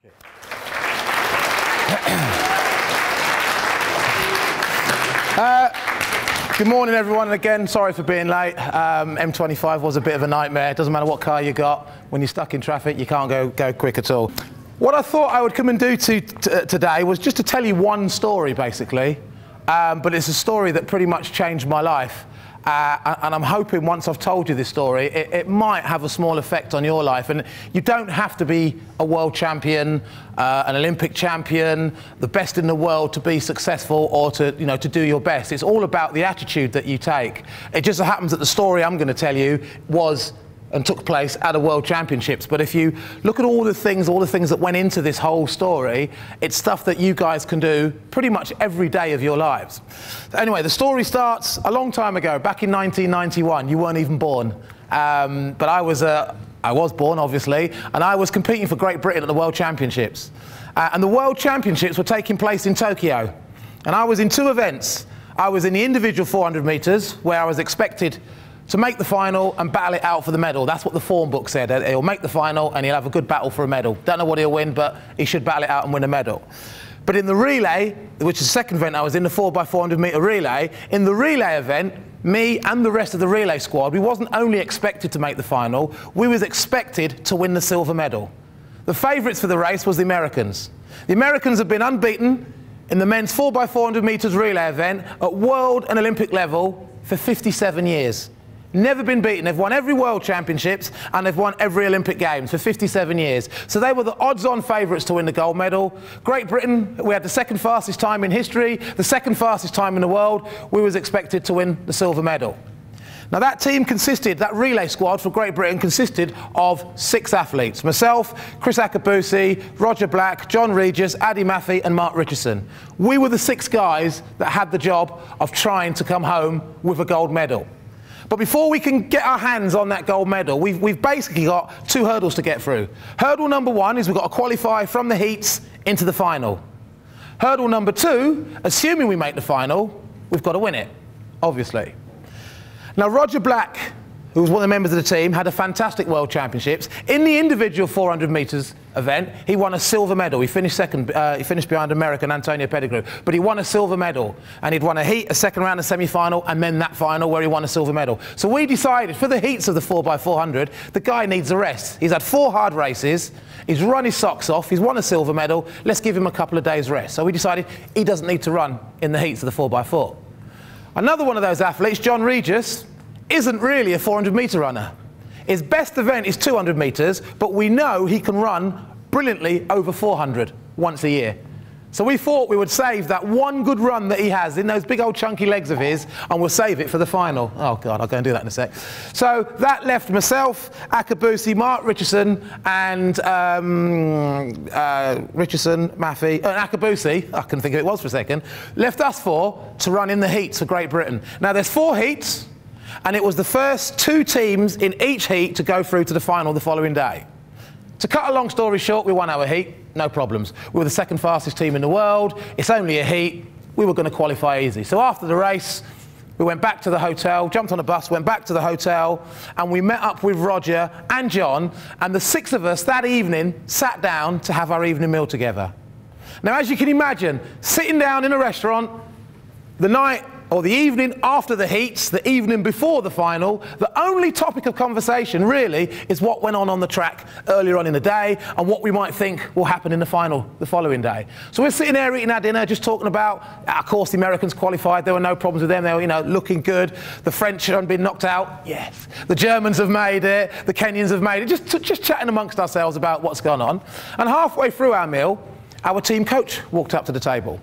Uh, good morning, everyone. And again, sorry for being late. Um, M25 was a bit of a nightmare. It doesn't matter what car you got. When you're stuck in traffic, you can't go, go quick at all. What I thought I would come and do to, to, today was just to tell you one story, basically. Um, but it's a story that pretty much changed my life. Uh, and I'm hoping once I've told you this story, it, it, might have a small effect on your life. And you don't have to be a world champion, uh, an Olympic champion, the best in the world to be successful or to, you know, to do your best. It's all about the attitude that you take. It just so happens that the story I'm going to tell you was and took place at a World Championships. But if you look at all the things, all the things that went into this whole story, it's stuff that you guys can do pretty much every day of your lives. Anyway, the story starts a long time ago, back in 1991. You weren't even born. Um, but I was, uh, I was born, obviously, and I was competing for Great Britain at the World Championships. Uh, and the World Championships were taking place in Tokyo. And I was in two events. I was in the individual 400 metres, where I was expected to make the final and battle it out for the medal. That's what the form book said. Uh, he'll make the final and he'll have a good battle for a medal. Don't know what he'll win, but he should battle it out and win a medal. But in the relay, which is the second event I was in, the 4x400 metre relay, in the relay event, me and the rest of the relay squad, we wasn't only expected to make the final, we was expected to win the silver medal. The favourites for the race was the Americans. The Americans have been unbeaten in the men's 4x400 metres relay event at world and Olympic level for 57 years. Never been beaten. They've won every World Championships and they've won every Olympic Games for 57 years. So they were the odds-on favourites to win the gold medal. Great Britain, we had the second fastest time in history, the second fastest time in the world. We was expected to win the silver medal. Now that team consisted, that relay squad for Great Britain consisted of six athletes. Myself, Chris Akabusi, Roger Black, John Regis, Ade Mafe and Mark Richardson. We were the six guys that had the job of trying to come home with a gold medal. But before we can get our hands on that gold medal, we've, we've basically got two hurdles to get through. Hurdle number one is we've got to qualify from the heats into the final. Hurdle number two, assuming we make the final, we've got to win it, obviously. Now, Roger Black who was one of the members of the team, had a fantastic World Championships. In the individual 400 metres event, he won a silver medal. He finished second. Uh, he finished behind American Antonio Pettigrew, but he won a silver medal, and he'd won a heat, a second round, a semi-final, and then that final where he won a silver medal. So we decided for the heats of the 4x400, the guy needs a rest. He's had four hard races. He's run his socks off. He's won a silver medal. Let's give him a couple of days rest. So we decided he doesn't need to run in the heats of the 4x4. Another one of those athletes, John Regis, isn't really a 400 metre runner. His best event is 200 metres, but we know he can run brilliantly over 400 once a year. So we thought we would save that one good run that he has in those big old chunky legs of his, and we'll save it for the final. Oh God, I'll go and do that in a sec. So that left myself, Akabusi, Mark Richardson, and um, uh, Richardson, Mafe, uh, Akabusi, I can think of it was for a second, left us four to run in the heats for Great Britain. Now there's four heats and it was the first two teams in each heat to go through to the final the following day. To cut a long story short, we won our heat, no problems. We were the second fastest team in the world. It's only a heat. We were going to qualify easy. So after the race, we went back to the hotel, jumped on a bus, went back to the hotel, and we met up with Roger and John, and the six of us that evening sat down to have our evening meal together. Now, as you can imagine, sitting down in a restaurant, the night or the evening after the heats, the evening before the final, the only topic of conversation really is what went on on the track earlier on in the day and what we might think will happen in the final the following day. So we're sitting there eating our dinner, just talking about, uh, of course, the Americans qualified. There were no problems with them. They were, you know, looking good. The French had been knocked out. Yes. The Germans have made it. The Kenyans have made it. Just, just chatting amongst ourselves about what's gone on. And halfway through our meal, our team coach walked up to the table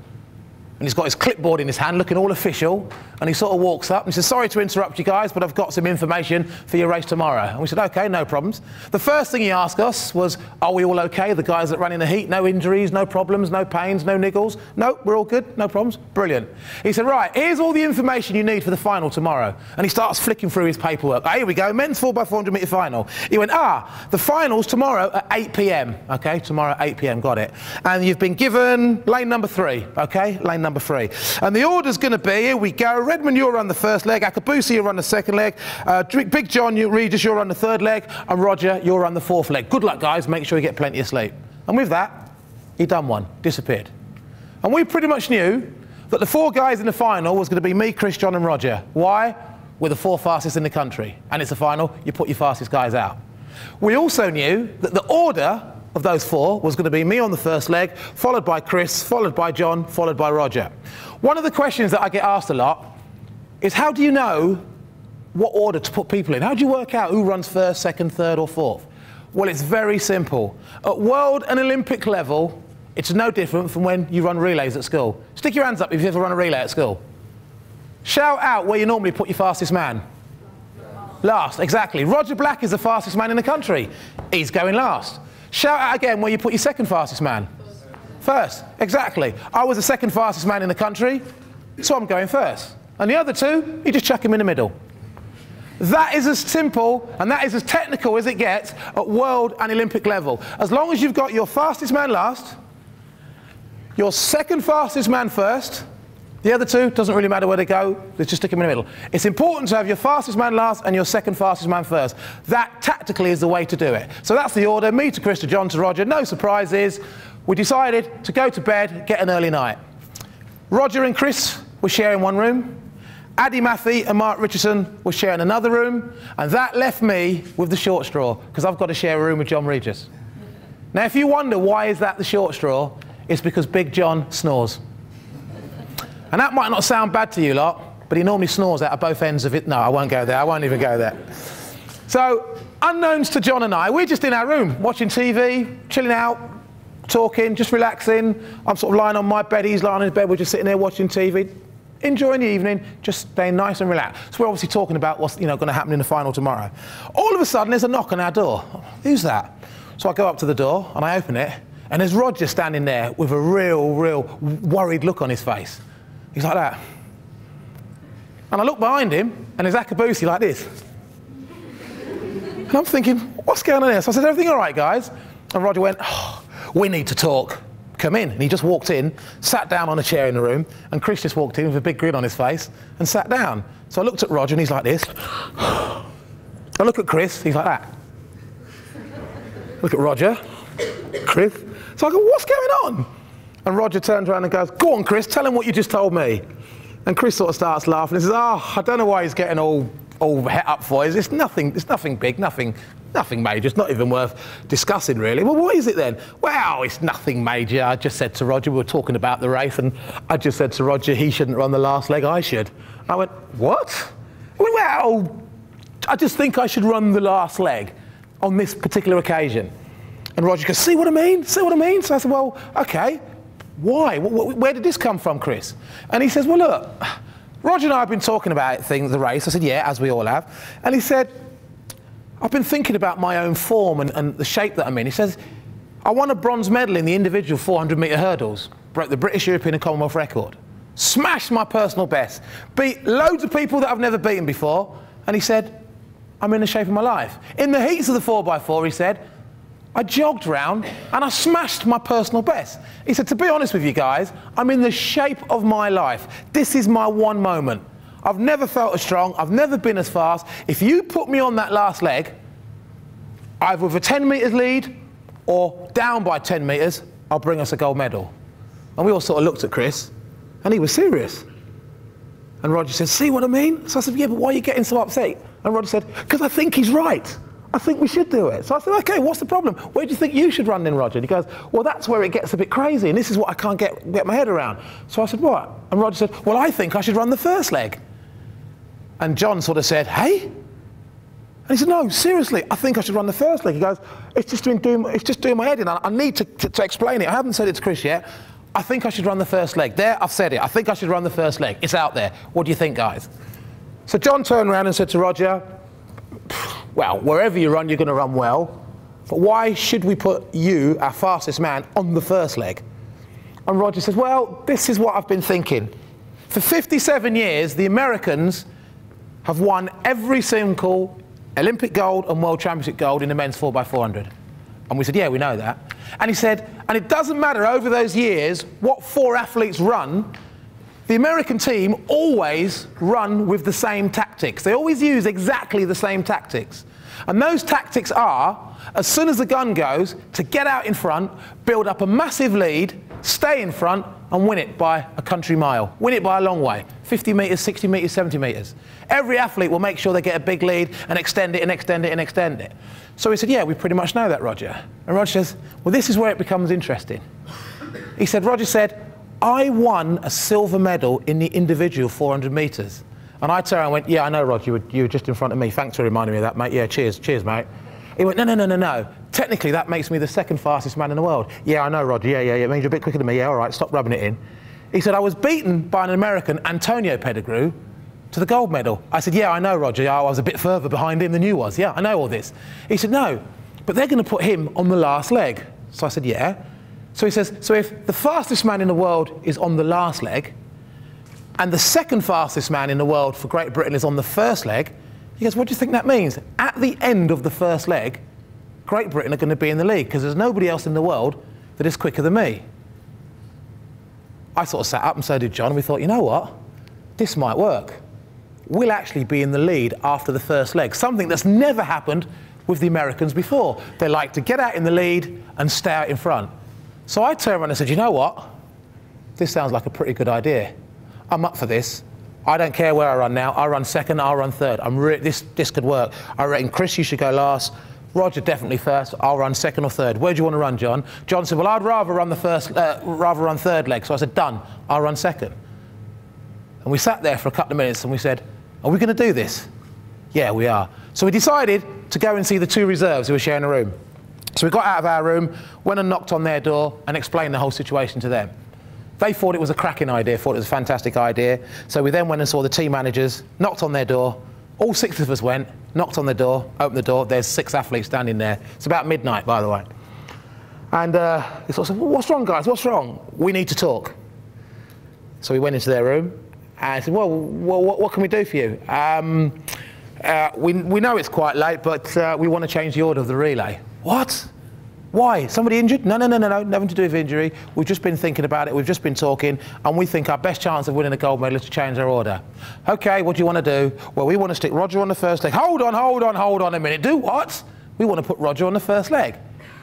and he's got his clipboard in his hand looking all official and he sort of walks up and says sorry to interrupt you guys but i've got some information for your race tomorrow. And we said okay no problems. The first thing he asked us was are we all okay? The guys that ran in the heat no injuries no problems no pains no niggles? No we're all good no problems. Brilliant. He said right here's all the information you need for the final tomorrow. And he starts flicking through his paperwork. Oh, here we go men's 4x400 metre final. He went ah the finals tomorrow at 8 p.m okay tomorrow at 8 p.m got it. And you've been given lane number three okay? Lane number three. And the order's going to be, here we go, Redmond, you'll run the first leg, Akabusi, you'll run the second leg, uh, Big John, you, you'll run the third leg, and Roger, you'll run the fourth leg. Good luck, guys. Make sure you get plenty of sleep. And with that, He done one, disappeared. And we pretty much knew that the four guys in the final was going to be me, Chris, John, and Roger. Why? We're the four fastest in the country. And it's a final, you put your fastest guys out. We also knew that the order of those four was going to be me on the first leg, followed by Chris, followed by John, followed by Roger. One of the questions that I get asked a lot is how do you know what order to put people in? How do you work out who runs first, second, third, or fourth? Well, it's very simple. At world and Olympic level, it's no different from when you run relays at school. Stick your hands up if you've ever run a relay at school. Shout out where you normally put your fastest man. Last, exactly. Roger Black is the fastest man in the country. He's going last. Shout out again where you put your second fastest man. First, exactly. I was the second fastest man in the country, so I'm going first. And the other two, you just chuck them in the middle. That is as simple and that is as technical as it gets at world and Olympic level. As long as you've got your fastest man last, your second fastest man first, the other two, doesn't really matter where they go, let's just stick them in the middle. It's important to have your fastest man last and your second fastest man first. That tactically is the way to do it. So that's the order, me to Chris to John to Roger, no surprises. We decided to go to bed, get an early night. Roger and Chris were sharing one room. Ade Mafe and Mark Richardson were sharing another room, and that left me with the short straw, because I've got to share a room with John Regis. Now, if you wonder why is that the short straw, it's because Big John snores. And that might not sound bad to you lot, but he normally snores out of both ends of it. No, I won't go there. I won't even go there. So, unknowns to John and I, we're just in our room watching TV, chilling out, talking, just relaxing. I'm sort of lying on my bed, he's lying on his bed, we're just sitting there watching TV, enjoying the evening, just staying nice and relaxed. So we're obviously talking about what's you know, going to happen in the final tomorrow. All of a sudden, there's a knock on our door. Who's that? So I go up to the door and I open it, and there's Roger standing there with a real, real worried look on his face. He's like that. And I look behind him, and there's Akabusi like this. And I'm thinking, what's going on here? So I said, everything all right, guys? And Roger went, oh, we need to talk. Come in. And he just walked in, sat down on a chair in the room, and Chris just walked in with a big grin on his face and sat down. So I looked at Roger, and he's like this. I look at Chris, he's like that. Look at Roger, Chris. So I go, what's going on? And Roger turns around and goes, Go on, Chris, tell him what you just told me. And Chris sort of starts laughing and says, Oh, I don't know why he's getting all, all het up for. It's, it's nothing, it's nothing big, nothing, nothing major. It's not even worth discussing, really. Well, what is it then? Well, it's nothing major. I just said to Roger, we were talking about the race, and I just said to Roger, he shouldn't run the last leg, I should. I went, What? Well, I just think I should run the last leg on this particular occasion. And Roger goes, See what I mean? See what I mean? So I said, Well, okay. Why? Where did this come from, Chris? And he says, Well, look, Roger and I have been talking about things, the race. I said, Yeah, as we all have. And he said, I've been thinking about my own form and, and the shape that I'm in. He says, I won a bronze medal in the individual 400 metre hurdles, broke the British, European, and Commonwealth record, smashed my personal best, beat loads of people that I've never beaten before. And he said, I'm in the shape of my life. In the heats of the 4x4, he said, I jogged round and I smashed my personal best. He said, to be honest with you guys, I'm in the shape of my life. This is my one moment. I've never felt as strong. I've never been as fast. If you put me on that last leg, either with a 10 metres lead or down by 10 metres, I'll bring us a gold medal. And we all sort of looked at Chris and he was serious. And Roger said, see what I mean? So I said, yeah, but why are you getting so upset? And Roger said, because I think he's right. I think we should do it. So I said, okay, what's the problem? Where do you think you should run then, Roger? And he goes, well, that's where it gets a bit crazy, and this is what I can't get, get my head around. So I said, what? And Roger said, well, I think I should run the first leg. And John sort of said, hey? And he said, no, seriously, I think I should run the first leg. He goes, it's just doing, doing it's just doing my head in. I, I need to, to, to explain it. I haven't said it to Chris yet. I think I should run the first leg. There, I've said it. I think I should run the first leg. It's out there. What do you think, guys? So John turned around and said to Roger, well, wherever you run, you're going to run well. But why should we put you, our fastest man, on the first leg? And Roger says, well, this is what I've been thinking. For 57 years, the Americans have won every single Olympic gold and World Championship gold in the men's 4x400. And we said, yeah, we know that. And he said, and it doesn't matter over those years what four athletes run, the American team always run with the same tactics. They always use exactly the same tactics. And those tactics are as soon as the gun goes, to get out in front, build up a massive lead, stay in front, and win it by a country mile. Win it by a long way 50 metres, 60 metres, 70 metres. Every athlete will make sure they get a big lead and extend it and extend it and extend it. So he said, Yeah, we pretty much know that, Roger. And Roger says, Well, this is where it becomes interesting. He said, Roger said, I won a silver medal in the individual 400 metres. And I turned and went, Yeah, I know, Roger, you were, you were just in front of me. Thanks for reminding me of that, mate. Yeah, cheers, cheers, mate. He went, No, no, no, no, no. Technically, that makes me the second fastest man in the world. Yeah, I know, Roger. Yeah, yeah, yeah. It means you're a bit quicker than me. Yeah, all right, stop rubbing it in. He said, I was beaten by an American, Antonio Pettigrew, to the gold medal. I said, Yeah, I know, Roger. Yeah, I was a bit further behind him than you was. Yeah, I know all this. He said, No, but they're going to put him on the last leg. So I said, Yeah. So he says, So if the fastest man in the world is on the last leg, and the second fastest man in the world for Great Britain is on the first leg, he goes, What do you think that means? At the end of the first leg, Great Britain are going to be in the league because there's nobody else in the world that is quicker than me. I sort of sat up and so did John. And we thought, you know what? This might work. We'll actually be in the lead after the first leg, something that's never happened with the Americans before. They like to get out in the lead and stay out in front. So I turned around and said, you know what? This sounds like a pretty good idea. I'm up for this. I don't care where I run now. I run second, I'll run third. I'm re- this, this could work. I reckon, Chris, you should go last. Roger, definitely first. I'll run second or third. Where do you want to run, John? John said, well, I'd rather run the first, uh, rather run third leg. So I said, done. I'll run second. And we sat there for a couple of minutes and we said, are we going to do this? Yeah, we are. So we decided to go and see the two reserves who were sharing a room. So we got out of our room, went and knocked on their door and explained the whole situation to them. They thought it was a cracking idea, thought it was a fantastic idea. So we then went and saw the team managers, knocked on their door. All six of us went, knocked on the door, opened the door. There's six athletes standing there. It's about midnight, by the way. And uh, they sort of said, well, What's wrong, guys? What's wrong? We need to talk. So we went into their room and said, Well, well what, what, can we do for you? Um, uh, we, we know it's quite late, but uh, we want to change the order of the relay. What? Why? Somebody injured? No, no, no, no, no, nothing to do with injury. We've just been thinking about it, we've just been talking, and we think our best chance of winning a gold medal is to change our order. Okay, what do you want to do? Well, we want to stick Roger on the first leg. Hold on, hold on, hold on a minute. Do what? We want to put Roger on the first leg.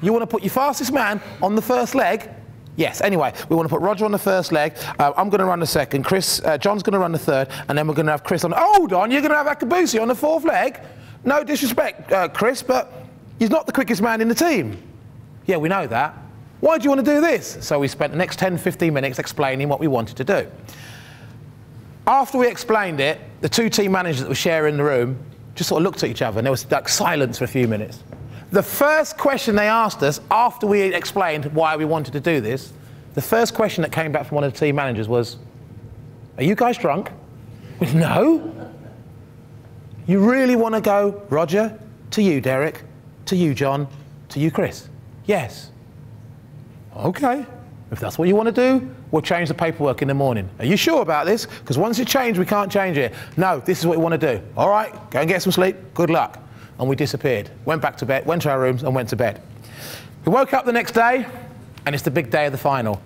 You want to put your fastest man on the first leg? Yes, anyway, we want to put Roger on the first leg. Uh, I'm going to run the second. Chris, uh, John's going to run the third, and then we're going to have Chris on. Hold on, you're going to have Akabusi on the fourth leg? No disrespect, uh, Chris, but he's not the quickest man in the team. Yeah, we know that. Why do you want to do this? So we spent the next 10, 15 minutes explaining what we wanted to do. After we explained it, the two team managers that were sharing the room just sort of looked at each other and there was like silence for a few minutes. The first question they asked us after we explained why we wanted to do this, the first question that came back from one of the team managers was, Are you guys drunk? no. You really want to go, Roger, to you, Derek, to you, John, to you, Chris? Yes. Okay. If that's what you want to do, we'll change the paperwork in the morning. Are you sure about this? Because once it's changed, we can't change it. No, this is what we want to do. All right, go and get some sleep. Good luck. And we disappeared. Went back to bed, went to our rooms, and went to bed. We woke up the next day, and it's the big day of the final.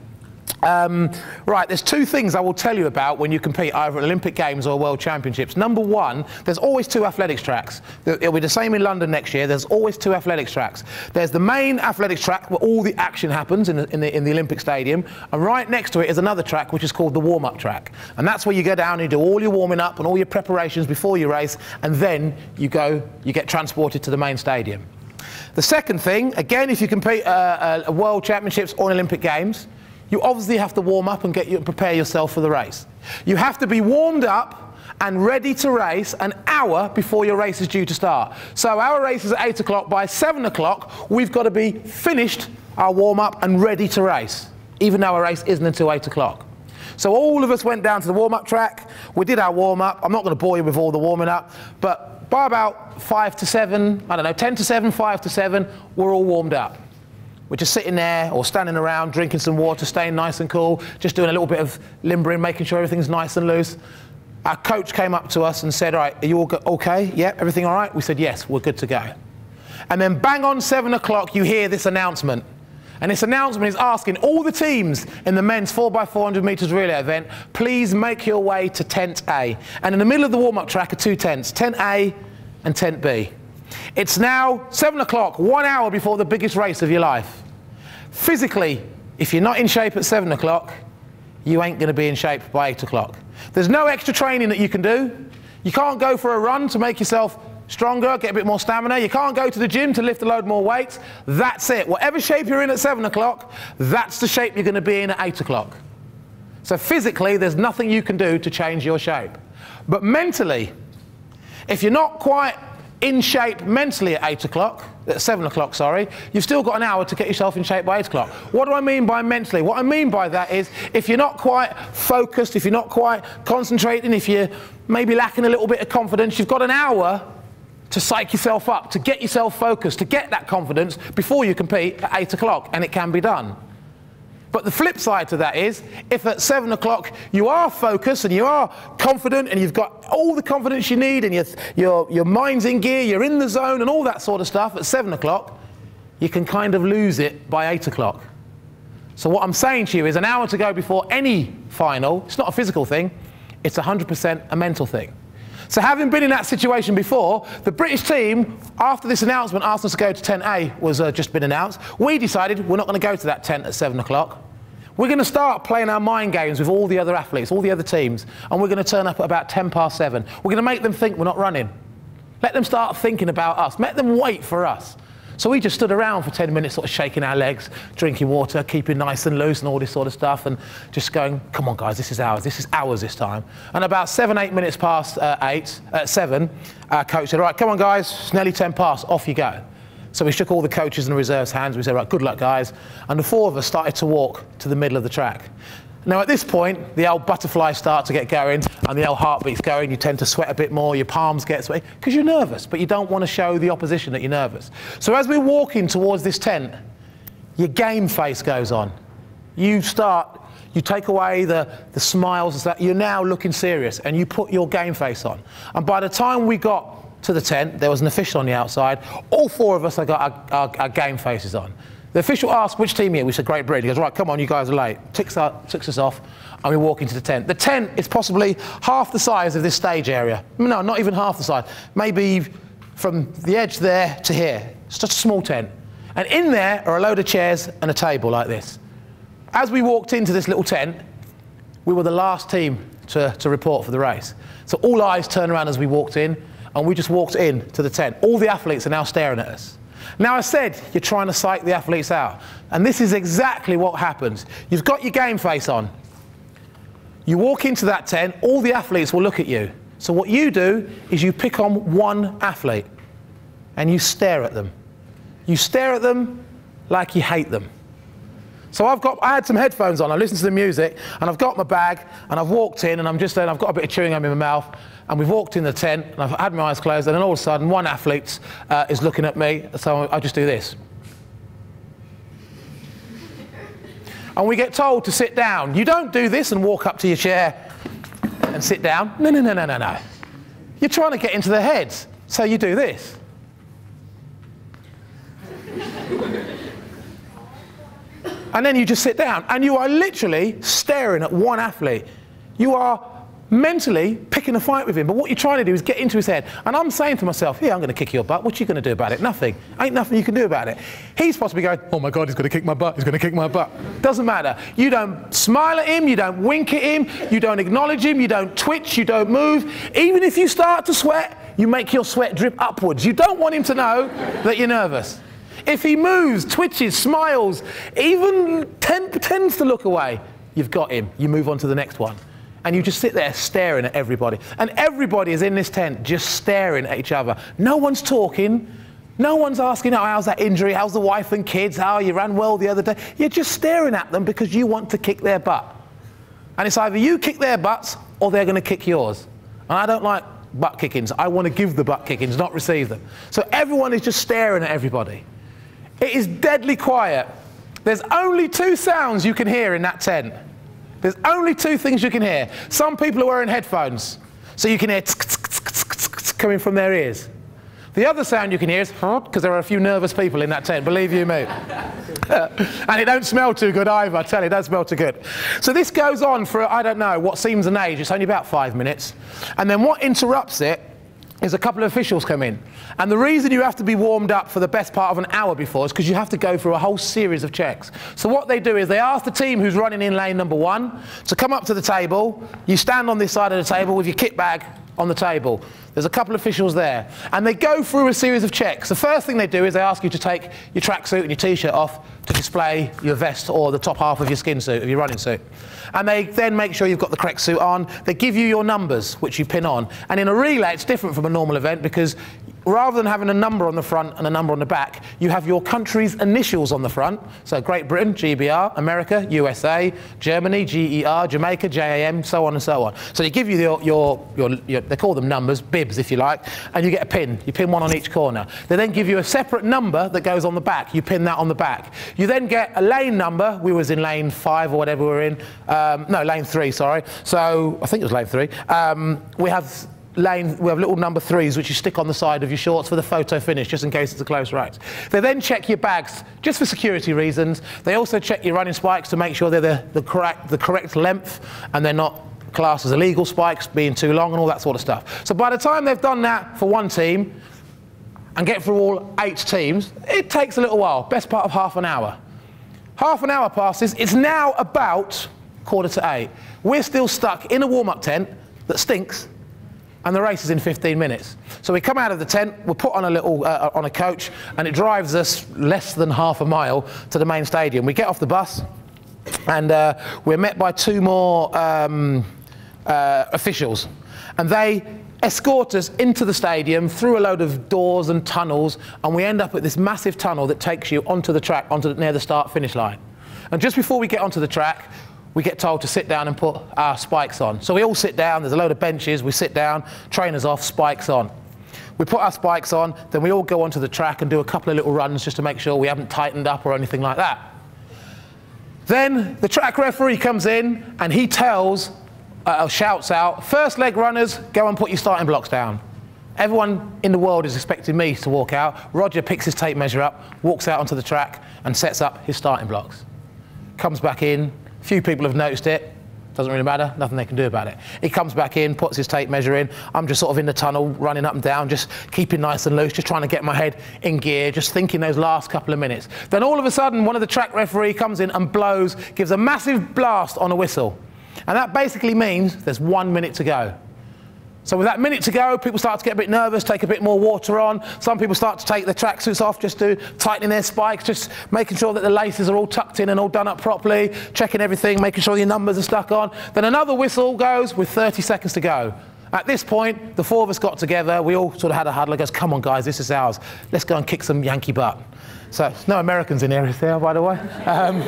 Um, right, there's two things I will tell you about when you compete either at Olympic Games or World Championships. Number one, there's always two athletics tracks. It'll be the same in London next year. There's always two athletics tracks. There's the main athletics track where all the action happens in the, in the, in the Olympic Stadium, and right next to it is another track which is called the warm-up track. And that's where you go down, and you do all your warming up and all your preparations before you race, and then you go, you get transported to the main stadium. The second thing, again, if you compete uh, uh, World Championships or Olympic Games, you obviously have to warm up and get you, prepare yourself for the race. You have to be warmed up and ready to race an hour before your race is due to start. So our race is at 8 o'clock. By 7 o'clock, we've got to be finished our warm up and ready to race, even though our race isn't until 8 o'clock. So all of us went down to the warm up track. We did our warm up. I'm not going to bore you with all the warming up, but by about 5 to 7, I don't know, 10 to 7, 5 to 7, we're all warmed up. We're just sitting there or standing around, drinking some water, staying nice and cool, just doing a little bit of limbering, making sure everything's nice and loose. Our coach came up to us and said, All right, are you all okay? Yeah, everything all right? We said, Yes, we're good to go. And then bang on seven o'clock, you hear this announcement. And this announcement is asking all the teams in the men's 4x400 metres relay event, please make your way to tent A. And in the middle of the warm up track are two tents, tent A and tent B. It's now seven o'clock, one hour before the biggest race of your life. Physically, if you're not in shape at seven o'clock, you ain't going to be in shape by eight o'clock. There's no extra training that you can do. You can't go for a run to make yourself stronger, get a bit more stamina. You can't go to the gym to lift a load more weights. That's it. Whatever shape you're in at seven o'clock, that's the shape you're going to be in at eight o'clock. So physically, there's nothing you can do to change your shape. But mentally, if you're not quite in shape mentally at 8 o'clock, at 7 o'clock, sorry, you've still got an hour to get yourself in shape by 8 o'clock. What do I mean by mentally? What I mean by that is if you're not quite focused, if you're not quite concentrating, if you're maybe lacking a little bit of confidence, you've got an hour to psych yourself up, to get yourself focused, to get that confidence before you compete at 8 o'clock, and it can be done. But the flip side to that is, if at seven o'clock you are focused and you are confident and you've got all the confidence you need and your, your, your mind's in gear, you're in the zone and all that sort of stuff at seven o'clock, you can kind of lose it by eight o'clock. So what I'm saying to you is an hour to go before any final, it's not a physical thing, it's 100% a mental thing. So having been in that situation before, the British team, after this announcement, asked us to go to tent A, was uh, just been announced. We decided we're not going to go to that tent at 7 o'clock. We're going to start playing our mind games with all the other athletes, all the other teams, and we're going to turn up at about 10 past 7. We're going to make them think we're not running. Let them start thinking about us. Let them wait for us. So we just stood around for 10 minutes, sort of shaking our legs, drinking water, keeping nice and loose and all this sort of stuff, and just going, come on, guys, this is ours. This is ours this time. And about seven, eight minutes past uh, eight, uh, seven, our coach said, right, come on, guys, it's nearly 10 past, off you go. So we shook all the coaches and the reserves' hands. We said, right, good luck, guys. And the four of us started to walk to the middle of the track. Now, at this point, the old butterflies start to get going and the old heartbeat's going. You tend to sweat a bit more, your palms get sweaty because you're nervous, but you don't want to show the opposition that you're nervous. So, as we're walking towards this tent, your game face goes on. You start, you take away the, the smiles and stuff. You're now looking serious and you put your game face on. And by the time we got to the tent, there was an official on the outside. All four of us had got our, our, our game faces on. The official asked which team here. We said Great Britain. He goes, right, come on, you guys are late. Ticks, up, ticks us off, and we walk into the tent. The tent is possibly half the size of this stage area. No, not even half the size. Maybe from the edge there to here. It's just a small tent. And in there are a load of chairs and a table like this. As we walked into this little tent, we were the last team to, to report for the race. So all eyes turned around as we walked in, and we just walked in to the tent. All the athletes are now staring at us. Now, I said you're trying to psych the athletes out. And this is exactly what happens. You've got your game face on. You walk into that tent, all the athletes will look at you. So, what you do is you pick on one athlete and you stare at them. You stare at them like you hate them. So I've got, I had some headphones on, I listened to the music, and I've got my bag, and I've walked in, and I'm just saying, I've got a bit of chewing gum in my mouth, and we've walked in the tent, and I've had my eyes closed, and then all of a sudden, one athlete uh, is looking at me, so I just do this. and we get told to sit down. You don't do this and walk up to your chair and sit down. No, no, no, no, no, no. You're trying to get into their heads, so you do this. And then you just sit down, and you are literally staring at one athlete. You are mentally picking a fight with him. But what you're trying to do is get into his head. And I'm saying to myself, yeah, I'm going to kick your butt. What are you going to do about it? Nothing. Ain't nothing you can do about it. He's possibly going, oh my God, he's going to kick my butt. He's going to kick my butt. Doesn't matter. You don't smile at him. You don't wink at him. You don't acknowledge him. You don't twitch. You don't move. Even if you start to sweat, you make your sweat drip upwards. You don't want him to know that you're nervous. If he moves, twitches, smiles, even tends to look away, you've got him. You move on to the next one and you just sit there staring at everybody. And everybody is in this tent just staring at each other. No one's talking. No one's asking, oh, how's that injury? How's the wife and kids? How you ran well the other day? You're just staring at them because you want to kick their butt. And it's either you kick their butts or they're going to kick yours. And I don't like butt kickings. I want to give the butt kickings, not receive them. So everyone is just staring at everybody. It is deadly quiet. There's only two sounds you can hear in that tent. There's only two things you can hear. Some people are wearing headphones, so you can hear coming from their ears. The other sound you can hear is because there are a few nervous people in that tent, believe you me. and it don't smell too good either, I tell you, it don't smell too good. So this goes on for, I don't know, what seems an age. It's only about five minutes. And then what interrupts it is a couple of officials come in. And the reason you have to be warmed up for the best part of an hour before is because you have to go through a whole series of checks. So what they do is they ask the team who's running in lane number one to come up to the table. You stand on this side of the table with your kit bag on the table. There's a couple of officials there. And they go through a series of checks. The first thing they do is they ask you to take your tracksuit and your t-shirt off to display your vest or the top half of your skin suit, of your running suit. And they then make sure you've got the correct suit on. They give you your numbers, which you pin on. And in a relay, it's different from a normal event because rather than having a number on the front and a number on the back, you have your country's initials on the front. So Great Britain, GBR, America, USA, Germany, GER, Jamaica, JAM, so on and so on. So they give you your, your, your, your, they call them numbers, bibs if you like, and you get a pin. You pin one on each corner. They then give you a separate number that goes on the back. You pin that on the back. You then get a lane number. We was in lane five or whatever we we're in. Um, no, lane three, sorry. So I think it was lane three. Um, we have lane, we have little number threes which you stick on the side of your shorts for the photo finish, just in case it's a close race. They then check your bags, just for security reasons. They also check your running spikes to make sure they're the, the, correct, the correct length and they're not classed as illegal spikes, being too long and all that sort of stuff. So by the time they've done that for one team and get through all eight teams, it takes a little while, best part of half an hour. Half an hour passes, it's now about quarter to eight. We're still stuck in a warm-up tent that stinks and the race is in 15 minutes. So we come out of the tent, we're put on a little uh, on a coach, and it drives us less than half a mile to the main stadium. We get off the bus, and uh, we're met by two more um, uh, officials, and they escort us into the stadium through a load of doors and tunnels, and we end up at this massive tunnel that takes you onto the track, onto the, near the start finish line. And just before we get onto the track, we get told to sit down and put our spikes on. So we all sit down, there's a load of benches, we sit down, trainers off, spikes on. We put our spikes on, then we all go onto the track and do a couple of little runs just to make sure we haven't tightened up or anything like that. Then the track referee comes in and he tells, uh, shouts out, first leg runners, go and put your starting blocks down. Everyone in the world is expecting me to walk out. Roger picks his tape measure up, walks out onto the track and sets up his starting blocks. Comes back in, Few people have noticed it. Doesn't really matter, nothing they can do about it. He comes back in, puts his tape measure in. I'm just sort of in the tunnel, running up and down, just keeping nice and loose, just trying to get my head in gear, just thinking those last couple of minutes. Then all of a sudden, one of the track referee comes in and blows, gives a massive blast on a whistle. And that basically means there's one minute to go. So with that minute to go, people start to get a bit nervous, take a bit more water on. Some people start to take their tracksuits off just to tightening their spikes, just making sure that the laces are all tucked in and all done up properly, checking everything, making sure your numbers are stuck on. Then another whistle goes with 30 seconds to go. At this point, the four of us got together. We all sort of had a huddle. Goes, come on, guys, this is ours. Let's go and kick some Yankee butt. So no Americans in here, there, by the way? Um,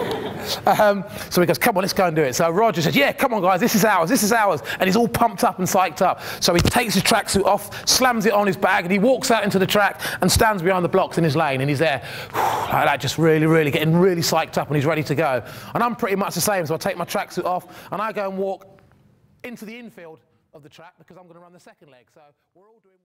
um, so he goes, come on, let's go and do it. So Roger says, yeah, come on, guys, this is ours, this is ours. And he's all pumped up and psyched up. So he takes his tracksuit off, slams it on his bag, and he walks out into the track and stands behind the blocks in his lane. And he's there, like that, just really, really getting really psyched up and he's ready to go. And I'm pretty much the same. So I take my tracksuit off and I go and walk into the infield of the track because I'm going to run the second leg. So we're all doing